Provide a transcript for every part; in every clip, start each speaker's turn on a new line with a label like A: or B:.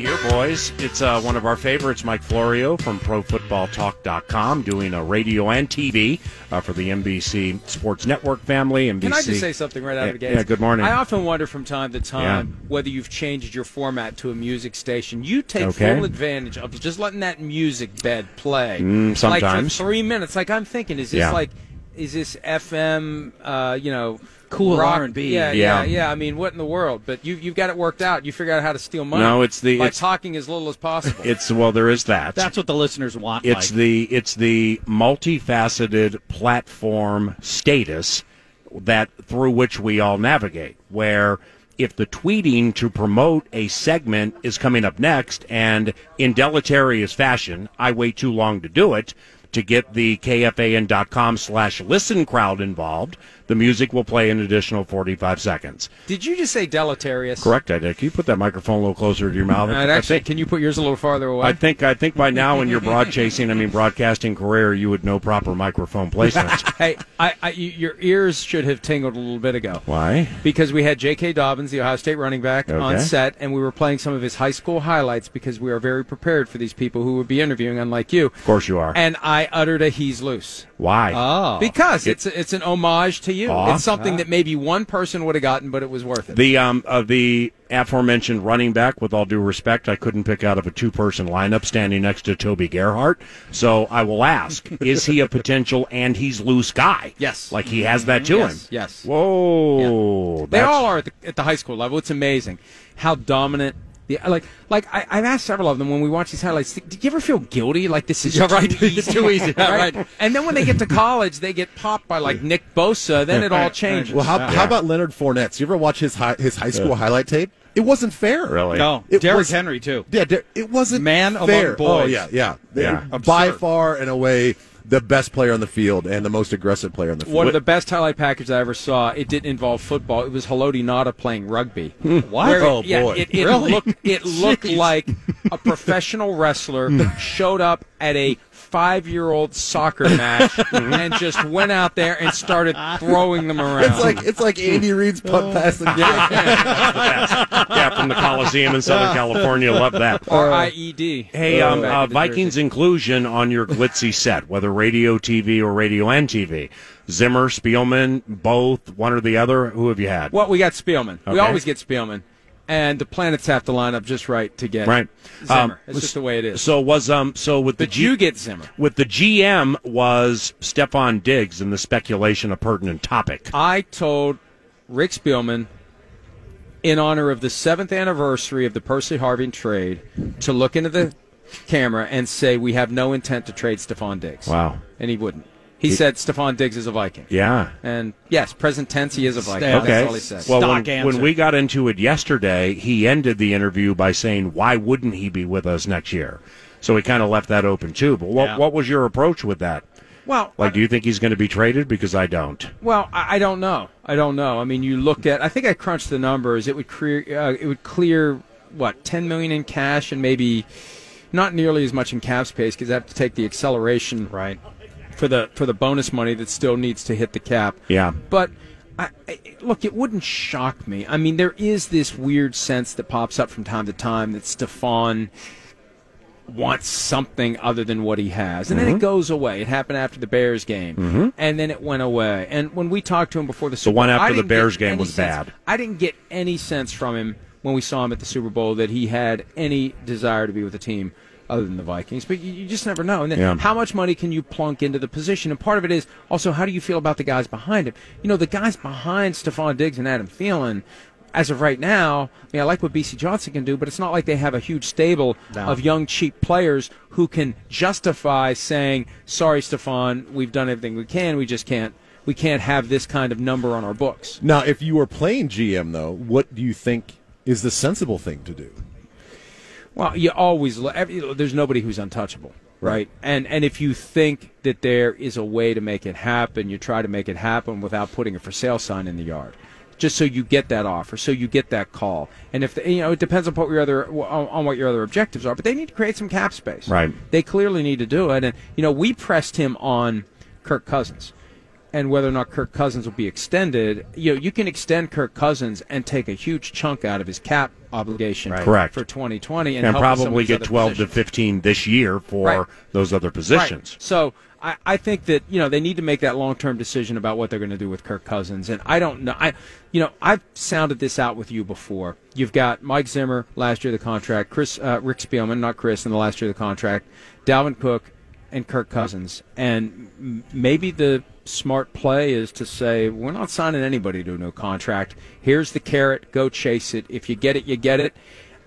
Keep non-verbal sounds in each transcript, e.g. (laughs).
A: here, boys. It's uh, one of our favorites, Mike Florio from ProFootballTalk.com, doing a radio and TV uh, for the NBC Sports Network family. NBC.
B: Can I just say something right out of the gate?
A: Yeah, good morning.
B: I often wonder from time to time
A: Yeah.
B: whether you've changed your format to a music station. You take
A: Okay.
B: full advantage of just letting that music bed play.
A: Mm,
B: Like
A: sometimes.
B: for three minutes. Like I'm thinking, is this
A: Yeah.
B: like, is this FM? Uh, you know.
C: Cool? R&B.
B: Yeah, yeah,
A: Yeah.
B: yeah. I mean, what in the world? But you, you've got it worked out. You figure out how to steal money.
A: No, it's the-
B: by
A: it's-
B: talking as little as possible.
A: It's well, there is that.
C: That's what the listeners want.
A: It's
C: Mike.
A: the it's the multifaceted platform status that through which we all navigate. Where if the tweeting to promote a segment is coming up next, and in deleterious fashion, I wait too long to do it to get the kfan.com slash listen crowd involved, the music will play an additional 45 seconds.
B: Did you just say deleterious?
A: Correct, I did. Can you put that microphone a little closer to your mouth?
B: Uh,
A: I
B: actually,
A: think-
B: can you put yours a little farther away?
A: I think I think by now in your broad chasing, I mean broadcasting career, you would know proper microphone placement. (laughs)
B: hey, I, I, your ears should have tingled a little bit ago.
A: Why?
B: Because we had J.K. Dobbins, the Ohio State running back, on set, and we were playing some of his high school highlights because we are very prepared for these people who would be interviewing, unlike you.
A: Of course you are.
B: And I uttered a "He's loose"
A: Why?
C: oh.
B: because it's it's an homage to you.
A: Aw.
B: It's something that maybe one person would have gotten, but it was worth it.
A: the um of the aforementioned running back, with all due respect, I couldn't pick out of a two-person lineup standing next to Toby Gerhart. So I will ask: (laughs) Is he a potential and he's loose guy?
B: Yes.
A: like he has that to
B: Yes,
A: him.
B: yes.
A: Whoa,
B: They all are at the, at the high school level. It's amazing how dominant. The, like, like I, I've asked several of them when we watch these highlights. Did you ever feel guilty? Like this is (laughs)
C: Yeah, right.
B: too easy,
C: It's too easy. Yeah, right.
B: And then when they get to college, they get popped by like Nick Bosa. Then it all changes.
D: Well, how, how about Leonard Fournette? You ever watch his high, his high school highlight tape? It wasn't fair.
A: Really?
C: No,
D: It
C: Derrick
D: was-
C: Henry too.
D: Yeah, Der- it wasn't
C: Man among
D: fair. Oh yeah, yeah,
A: Yeah.
D: By far and away, the best player on the field and the most aggressive player on the field.
B: One of the best highlight packages I ever saw. It didn't involve football. It was Haloti Ngata playing rugby. Hmm.
C: What?
B: Where
D: Oh,
B: yeah,
D: boy.
B: It, it
C: Really?
B: looked it (laughs) looked like a professional wrestler hmm. showed up at a five-year-old soccer match (laughs) and just went out there and started throwing them around.
D: It's like it's like Andy Reid's punt pass. And (laughs)
A: yeah, from the Coliseum in Southern California. Love that.
B: R I E D.
A: Hey, um, uh, Vikings inclusion on your glitzy set, whether radio, TV, or radio and TV. Zimmer, Spielman, both, one or the other. Who have you had?
B: Well, we got Spielman. We always get Spielman, and the planets have to line up just right to get
A: right.
B: Zimmer.
A: Um,
B: it's just the way it is.
A: So was um so with the
B: but
A: G-
B: you get Zimmer.
A: with the GM was Stefon Diggs and the speculation a pertinent topic.
B: I told Rick Spielman, in honor of the seventh anniversary of the Percy Harvin trade, to look into the camera and say we have no intent to trade Stefon Diggs.
A: Wow.
B: And he wouldn't. He, said Stefon Diggs is a Viking.
A: Yeah.
B: And yes, present tense, he is a Viking.
A: Okay.
B: That's all he said.
A: Well,
C: Stock
A: when, when we got into it yesterday, he ended the interview by saying, "Why wouldn't he be with us next year?" So he kind of left that open too. But what
C: Yeah.
A: what was your approach with that?
B: well,
A: Like, do you think he's going to be traded? Because I don't.
B: Well, I, I don't know. I don't know. I mean, you look at. I think I crunched the numbers. It would clear. Uh, it would clear what ten million in cash and maybe not nearly as much in cap space because I have to take the acceleration
C: Right.
B: For the for the bonus money that still needs to hit the cap.
A: Yeah.
B: But I, I, look, it wouldn't shock me. I mean, there is this weird sense that pops up from time to time that Stefon wants something other than what he has, and then
A: Mm-hmm.
B: it goes away. It happened after the Bears game, and then it went away. And when we talked to him before the Super
A: one after the Bears game was
B: sense-
A: bad.
B: I didn't get any sense from him when we saw him at the Super Bowl that he had any desire to be with the team other than the Vikings. But you, you just never know. And then
A: Yeah.
B: how much money can you plunk into the position? And part of it is also how do you feel about the guys behind him? You know, the guys behind Stefon Diggs and Adam Thielen. As of right now, I mean, I like what Bisi Johnson can do, but it's not like they have a huge stable
C: No.
B: of young, cheap players who can justify saying, "Sorry, Stefon, we've done everything we can. We just can't. We can't have this kind of number on our books."
D: now, if you were playing GM though, what do you think is the sensible thing to do?
B: Well, you always there's nobody who's untouchable, right? And and if you think that there is a way to make it happen, you try to make it happen without putting a for sale sign in the yard, just so you get that offer, so you get that call. And if the, you know, it depends on what your other on, on what your other objectives are, but they need to create some cap space.
A: Right.
B: They clearly need to do it, and you know, we pressed him on Kirk Cousins. And whether or not Kirk Cousins will be extended, you know, you can extend Kirk Cousins and take a huge chunk out of his cap obligation
A: Correct.
B: for 2020 and,
A: and
B: help with some of
A: probably get 12
B: positions.
A: to 15 this year for
B: Right.
A: those other positions.
B: Right. So I, I think that you know they need to make that long term decision about what they're going to do with Kirk Cousins. And I don't know. I you know I've sounded this out with you before. You've got Mike Zimmer last year of the contract, Chris uh, Rick Spielman, not Chris, in the last year of the contract, Dalvin Cook, and Kirk Cousins. And maybe the smart play is to say we're not signing anybody to a new contract. Here's the carrot. Go chase it. If you get it, you get it,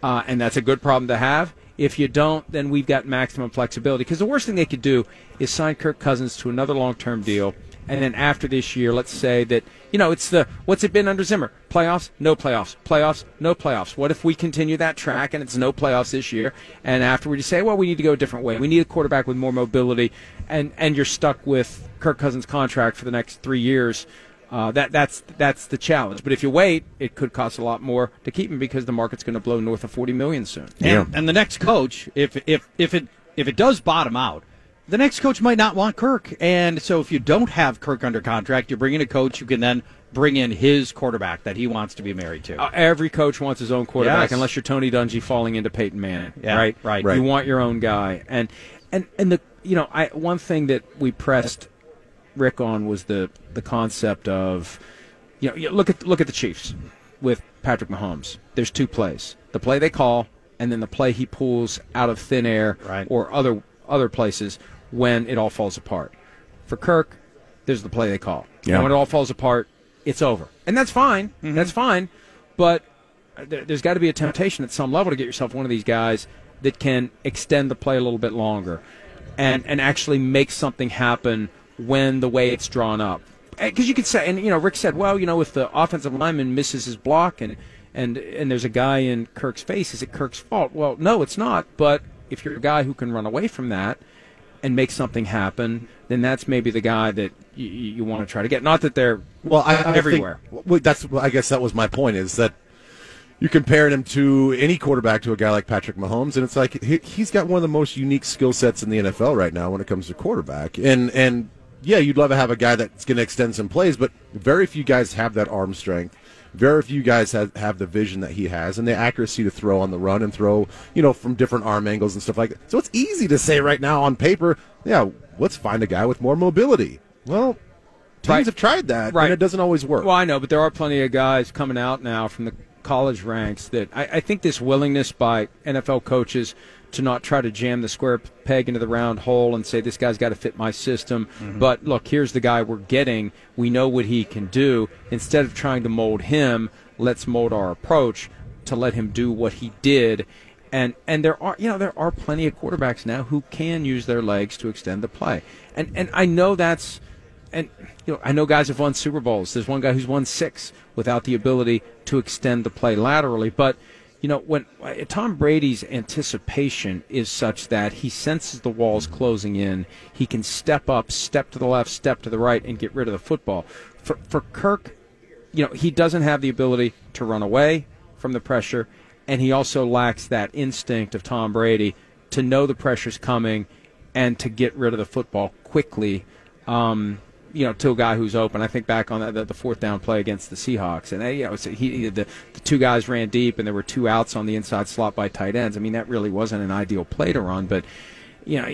B: uh, and that's a good problem to have. If you don't, then we've got maximum flexibility. Because the worst thing they could do is sign Kirk Cousins to another long-term deal, and then after this year, let's say that you know it's the what's it been under Zimmer? Playoffs, no playoffs, playoffs, no playoffs. What if we continue that track and it's no playoffs this year? And after we just say, well, we need to go a different way. We need a quarterback with more mobility, and and you're stuck with Kirk Cousins' contract for the next three years. Uh, that that's that's the challenge. But if you wait, it could cost a lot more to keep him because the market's going to blow north of forty million soon.
C: And, and the next coach, if if if it if it does bottom out, the next coach might not want Kirk. And so if you don't have Kirk under contract, you bring in a coach who can then bring in his quarterback that he wants to be married to.
B: Uh, every coach wants his own quarterback,
C: Yes.
B: unless you're Tony Dungy falling into Peyton Manning.
C: Yeah,
B: right,
C: right.
D: Right.
B: You want your own guy, and and and the you know I one thing that we pressed Rick on was the the concept of you know look at look at the Chiefs with Patrick Mahomes. There's two plays: the play they call, and then the play he pulls out of thin air
C: Right.
B: or other other places when it all falls apart. For Kirk, there's the play they call.
A: Yeah.
B: And when it all falls apart, it's over, and that's fine. Mm-hmm. That's fine, but uh, there, there's got to be a temptation at some level to get yourself one of these guys that can extend the play a little bit longer and and actually make something happen when the way it's drawn up. Eh, because you could say, and you know, Rick said, well, you know, if the offensive lineman misses his block and and and there's a guy in Kirk's face, is it Kirk's fault? Well, no, it's not. But if you're a guy who can run away from that and make something happen, then that's maybe the guy that you, you want to try to get. Not that they're
D: Well, I, I
B: Everywhere.
D: Think, well, that's. I guess that was my point. Is that you compared him to any quarterback to a guy like Patrick Mahomes, and it's like he, he's got one of the most unique skill sets in the NFL right now when it comes to quarterback. And and yeah, you'd love to have a guy that's going to extend some plays, but very few guys have that arm strength. Very few guys have, have the vision that he has and the accuracy to throw on the run and throw, you know, from different arm angles and stuff like that. So it's easy to say right now on paper, yeah, let's find a guy with more mobility. Well, teams
B: Right.
D: have tried that,
B: Right.
D: and it doesn't always work.
B: Well, I know, but there are plenty of guys coming out now from the college ranks that I, I think this willingness by NFL coaches to not try to jam the square peg into the round hole and say this guy's got to fit my system. Mm-hmm. But look, here's the guy we're getting. We know what he can do. Instead of trying to mold him, let's mold our approach to let him do what he did. And and there are you know there are plenty of quarterbacks now who can use their legs to extend the play. And and I know that's and you know, I know guys have won Super Bowls. There's one guy who's won six without the ability to extend the play laterally. But you know, when uh, Tom Brady's anticipation is such that he senses the walls closing in, he can step up, step to the left, step to the right, and get rid of the football. For for Kirk, you know, he doesn't have the ability to run away from the pressure, and he also lacks that instinct of Tom Brady to know the pressure's coming and to get rid of the football quickly. Um, you know, to a guy who's open. I think back on that the, the fourth down play against the Seahawks, and uh, you know, so he the, the two guys ran deep, and there were two outs on the inside slot by tight ends. I mean, that really wasn't an ideal play to run, but you know,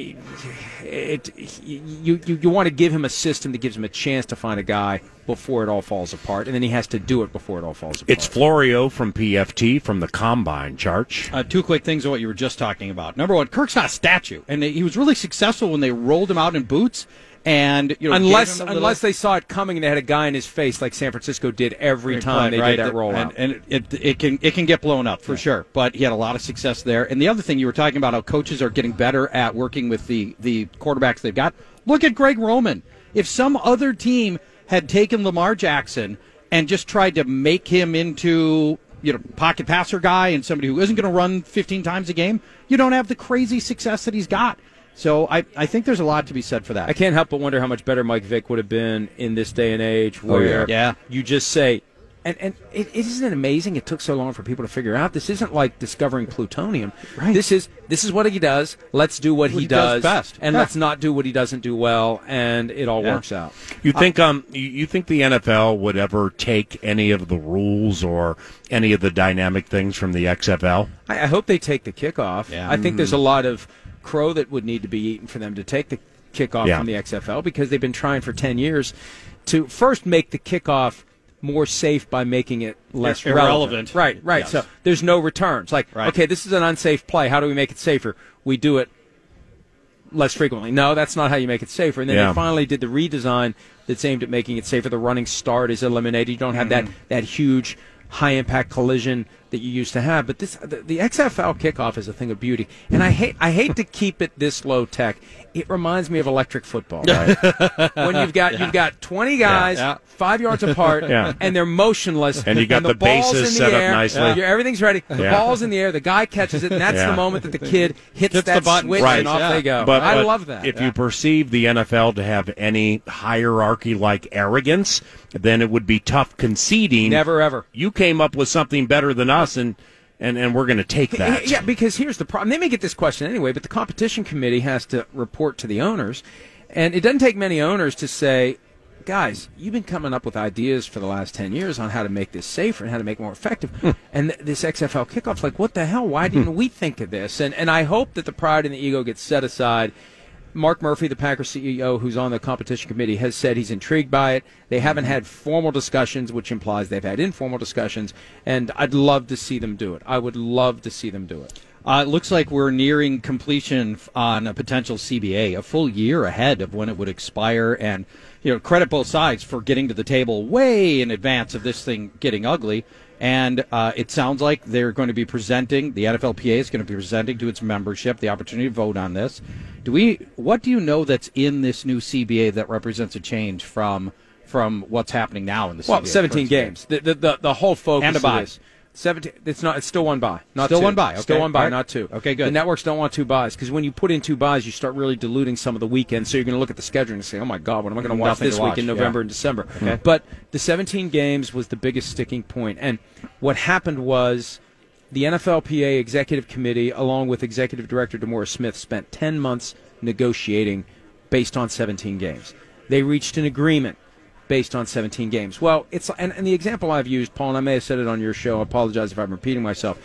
B: it, you, you you want to give him a system that gives him a chance to find a guy before it all falls apart, and then he has to do it before it all falls apart.
A: It's Florio from PFT from the Combine, Charge.
C: Uh, two quick things on what you were just talking about. Number one, Kirk's not a statue, and he was really successful when they rolled him out in boots. And you know,
B: unless
C: little-
B: unless they saw it coming and they had a guy in his face like San Francisco did every time they
C: Right,
B: did that rollout.
C: and, and it, it can it can get blown up for sure. But he had a lot of success there. And the other thing you were talking about how coaches are getting better at working with the the quarterbacks they've got. Look at Greg Roman. If some other team had taken Lamar Jackson and just tried to make him into you know pocket passer guy and somebody who isn't going to run 15 times a game, you don't have the crazy success that he's got. So I, I think there's a lot to be said for that.
B: I can't help but wonder how much better Mike Vick would have been in this day and age where
C: yeah.
B: you just say, And, and it, it isn't it amazing it took so long for people to figure out this isn't like discovering plutonium right this is this is what he does let's do what, he,
C: he does best.
B: and
C: Yeah.
B: let's not do what he doesn't do well and it all
C: Yeah.
B: works out
A: You think um you, you think the NFL would ever take any of the rules or any of the dynamic things from the XFL?
B: I, I hope they take the kickoff.
C: Yeah.
B: I think there's a lot of crow that would need to be eaten for them to take the kickoff
A: Yeah.
B: from the XFL because they've been trying for 10 years to first make the kickoff more safe by making it less
C: Ir- irrelevant.
B: Right, right.
C: Yes.
B: So there's no returns. Like,
C: Right.
B: okay, this is an unsafe play. How do we make it safer? We do it less frequently. No, that's not how you make it safer. And then
A: Yeah.
B: they finally did the redesign that's aimed at making it safer. The running start is eliminated. You don't have that mm-hmm. that huge high impact collision that you used to have. But this the, the XFL kickoff is a thing of beauty. And I hate I hate to keep it this low tech. It reminds me of electric football. (laughs) when you've got you've got 20 guys
C: Yeah.
B: 5 yards apart (laughs)
A: Yeah.
B: and they're motionless
A: And you got the
B: ball's
A: bases
B: in the
A: set up
B: air,
A: nicely.
B: you're- everything's ready. The
A: Yeah.
B: ball's in the air, the guy catches it and that's
A: Yeah.
B: the moment that the kid hits,
C: Hits the
B: that
C: button.
B: switch
A: Right.
B: and off
C: Yeah.
B: they go.
A: But,
B: I
A: but
B: love that.
A: If you perceive the NFL to have any hierarchy like arrogance, then it would be tough conceding.
B: Never ever.
A: You came up with something better than us, and and, and we're going to take that.
B: Yeah, because here's the problem. They may get this question anyway, but the competition committee has to report to the owners, and it doesn't take many owners to say, "Guys, you've been coming up with ideas for the last ten years on how to make this safer and how to make it more effective." Hmm. and th- this XFL kickoff's like, "What the hell? Why didn't we think of this?" And and I hope that the pride and the ego gets set aside. Mark Murphy, the Packers CEO, who's on the competition committee, has said he's intrigued by it. They haven't had formal discussions, which implies they've had informal discussions, and I'd love to see them do it. I would love to see them do it.
C: Uh, it looks like we're nearing completion on a potential CBA, a full year ahead of when it would expire, and you know credit both sides for getting to the table way in advance of this thing getting ugly. And uh, it sounds like they're going to be presenting. The NFLPA is going to be presenting to its membership the opportunity to vote on this. Do we? What do you know that's in this new CBA that represents a change from from what's happening now in the
B: Well,
C: CBA?
B: 17
C: for
B: games. The, the, the, the whole focus
C: And a bye.
B: 17 it's not it's still one bye not
C: Still
B: two.
C: one bye,
B: still one
C: bye right.
B: not two
C: Okay, good.
B: the networks don't want two byes because when you put in two byes you start really diluting some of the weekends so you're going to look at the schedule and say oh my god what am i going mm, to watch this week in
C: yeah.
B: november and december Okay. Mm-hmm. but the 17 games was the biggest sticking point and what happened was the nflpa executive committee along with executive director DeMaurice Smith spent 10 months negotiating based on 17 games they reached an agreement based on 17 games. Well, it's and, and the example I've used, Paul, and I may have said it on your show. I apologize if I'm repeating myself.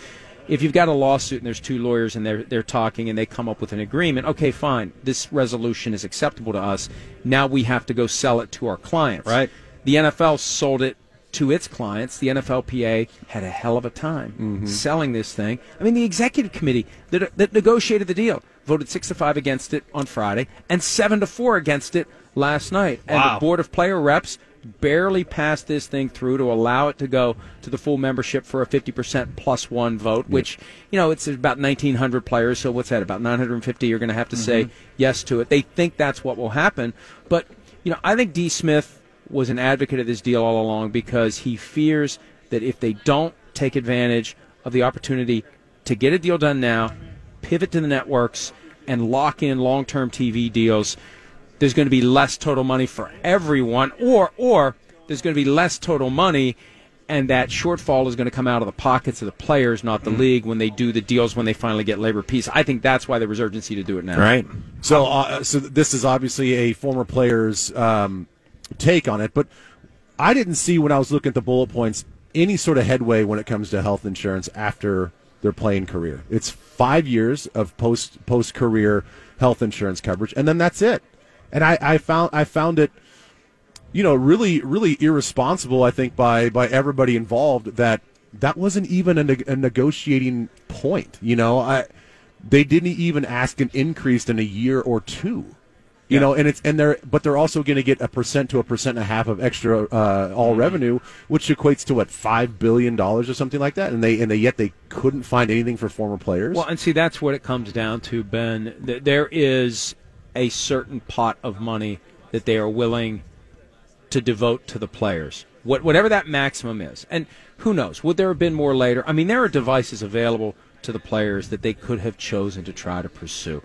B: If you've got a lawsuit and there's two lawyers and they're they're talking and they come up with an agreement, okay, fine. This resolution is acceptable to us. Now we have to go sell it to our clients.
C: Right.
B: The NFL sold it to its clients. The NFLPA had a hell of a time mm-hmm. selling this thing. I mean, the executive committee that, that negotiated the deal voted six to five against it on Friday and seven to four against it last night. And the board of player reps barely passed this thing through to allow it to go to the full membership for a 50% plus one vote, which, you know, it's about 1,900 players. So what's that? About 950 You're going to have to say mm-hmm. yes to it. They think that's what will happen. But, you know, I think D. Smith was an advocate of this deal all along because he fears that if they don't take advantage of the opportunity to get a deal done now, pivot to the networks, and lock in long-term TV deals, there's going to be less total money for everyone, or or there's going to be less total money, and that shortfall is going to come out of the pockets of the players, not the league, when they do the deals when they finally get labor peace. I think that's why there was urgency to do it now.
A: Right.
D: So, uh, so this is obviously a former player's um, take on it, but I didn't see when I was looking at the bullet points any sort of headway when it comes to health insurance after their playing career. It's five years of post post career health insurance coverage, and then that's it. And I, I found I found it, you know, really really irresponsible. I think by by everybody involved that that wasn't even a, neg- a negotiating point. You know, I they didn't even ask an increase in a year or two. You
B: Yeah.
D: know, and it's and they're but they're also going to get a percent to a percent and a half of extra uh, all revenue, which equates to what five billion dollars or something like that. And they and they yet they couldn't find anything for former players.
B: Well, and see, that's what it comes down to, Ben. There is a certain pot of money that they are willing to devote to the players, what, whatever that maximum is. And who knows? Would there have been more later? I mean, there are devices available to the players that they could have chosen to try to pursue.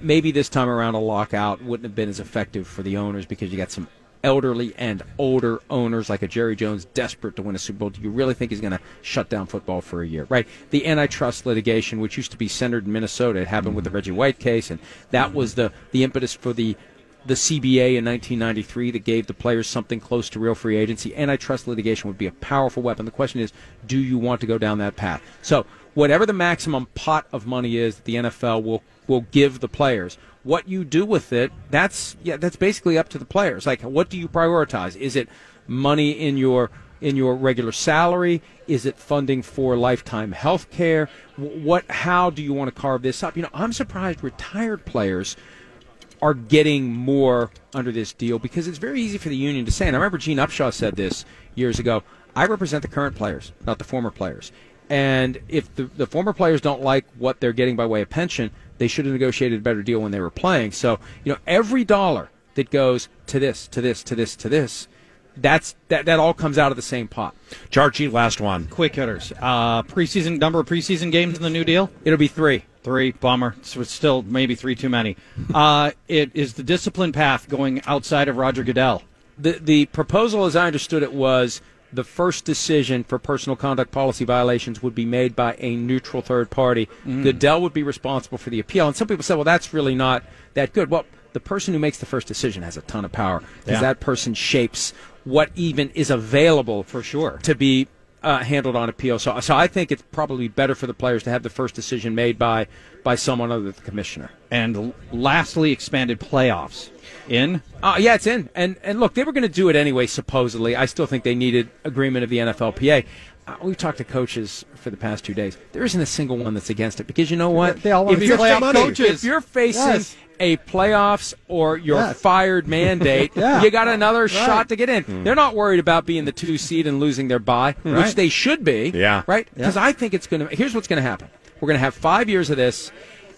B: Maybe this time around, a lockout wouldn't have been as effective for the owners because you got some elderly and older owners like a Jerry Jones desperate to win a Super Bowl, do you really think he's going to shut down football for a year? Right? The antitrust litigation, which used to be centered in Minnesota, it happened with the Reggie White case, and that was the, the impetus for the the CBA in 1993 that gave the players something close to real free agency. Antitrust litigation would be a powerful weapon. The question is, do you want to go down that path? So, whatever the maximum pot of money is that the NFL will will give the players, what you do with it, that's yeah, that's basically up to the players. Like, what do you prioritize? Is it money in your in your regular salary? Is it funding for lifetime health care? What? How do you want to carve this up? You know, I'm surprised retired players are getting more under this deal because it's very easy for the union to say. And I remember Gene Upshaw said this years ago. I represent the current players, not the former players. And if the, the former players don't like what they're getting by way of pension, they should have negotiated a better deal when they were playing. So, you know, every dollar that goes to this, to this, to this, to this, that's that that all comes out of the same pot.
A: Chargy, last one.
C: Quick hitters. Uh, preseason number of preseason games in the new deal.
B: It'll be three.
C: Three, bummer. So it's still maybe three too many. Uh, it is the discipline path going outside of Roger Goodell.
B: The the proposal, as I understood it, was the first decision for personal conduct policy violations would be made by a neutral third party. Mm. Goodell would be responsible for the appeal. And some people say, well, that's really not that good. Well, the person who makes the first decision has a ton of power because yeah. that person shapes what even is available
C: for sure
B: to be uh, handled on appeal. So, so I think it's probably better for the players to have the first decision made by by someone other than the commissioner.
C: And lastly, expanded playoffs in.
B: Uh, yeah, it's in. And and look, they were going to do it anyway. Supposedly, I still think they needed agreement of the NFLPA. Uh, we've talked to coaches for the past two days. There isn't a single one that's against it because you know what?
C: They all want if to you're playoff coaches.
B: If you're facing yes. a playoffs or you're yes. fired mandate, (laughs) yeah. you got another right. shot to get in. Mm. They're not worried about being the two seed and losing their bye, right. which they should be.
A: Yeah.
B: Right? Because yeah. I think it's going to. Here's what's going to happen. We're going to have five years of this,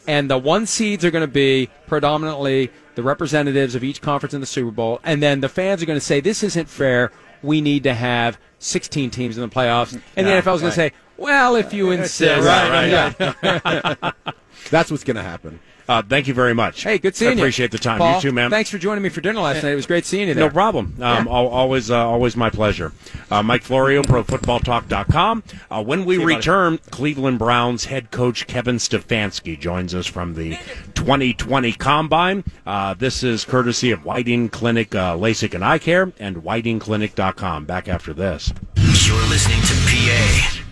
B: and the one seeds are going to be predominantly the representatives of each conference in the Super Bowl, and then the fans are going to say this isn't fair. We need to have 16 teams in the playoffs, and yeah, the NFL is going to say, "Well, if you insist."
A: Right, right, yeah. (laughs) (laughs)
D: That's what's going to happen.
A: Uh, thank you very much.
B: Hey, good seeing
A: I appreciate
B: you.
A: the time.
B: Paul,
A: you too, man.
B: Thanks for joining me for dinner last night. It was great seeing you there.
A: No problem. Um, yeah. Always, uh, always my pleasure. Uh, Mike Florio, ProFootballTalk.com. Uh, when we return, Cleveland Browns head coach Kevin Stefanski joins us from the 2020 Combine. Uh, this is courtesy of Whiting Clinic uh, LASIK and Eye Care and WhitingClinic.com. Back after this.
E: You're listening